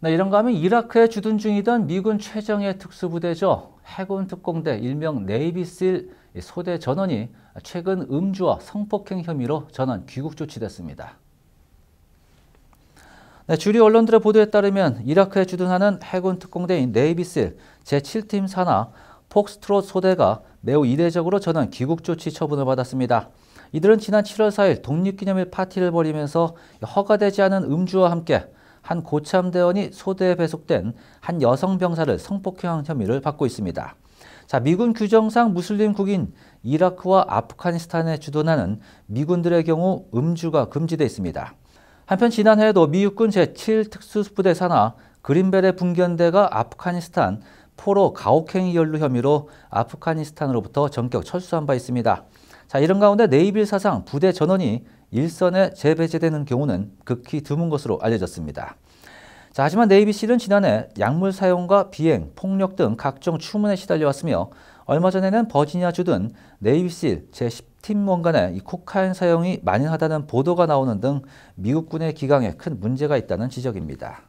네, 이런 가 하면 이라크에 주둔 중이던 미군 최정예 특수부대죠. 해군 특공대 일명 네이비실 소대 전원이 최근 음주와 성폭행 혐의로 전원 귀국 조치됐습니다. 네, 주류 언론들의 보도에 따르면 이라크에 주둔하는 해군 특공대인 네이비실 제7팀 산하 폭스트롯 소대가 매우 이례적으로 전원 귀국 조치 처분을 받았습니다. 이들은 지난 7월 4일 독립기념일 파티를 벌이면서 허가되지 않은 음주와 함께 한 고참대원이 소대에 배속된 한 여성 병사를 성폭행한 혐의를 받고 있습니다. 자, 미군 규정상 무슬림 국인 이라크와 아프가니스탄에 주둔하는 미군들의 경우 음주가 금지되어 있습니다. 한편 지난해에도 미 육군 제7특수부대 산하 그린벨의 분견대가 아프가니스탄 포로 가혹행위 연루 혐의로 아프가니스탄으로부터 전격 철수한 바 있습니다. 자, 이런 가운데 네이빌 사상 부대 전원이 일선에 재배제되는 경우는 극히 드문 것으로 알려졌습니다. 자, 하지만 네이비실은 지난해 약물 사용과 비행, 폭력 등 각종 추문에 시달려왔으며 얼마 전에는 버지니아 주둔 네이비실 제10팀원 간의 이 코카인 사용이 만연하다는 보도가 나오는 등 미국군의 기강에 큰 문제가 있다는 지적입니다.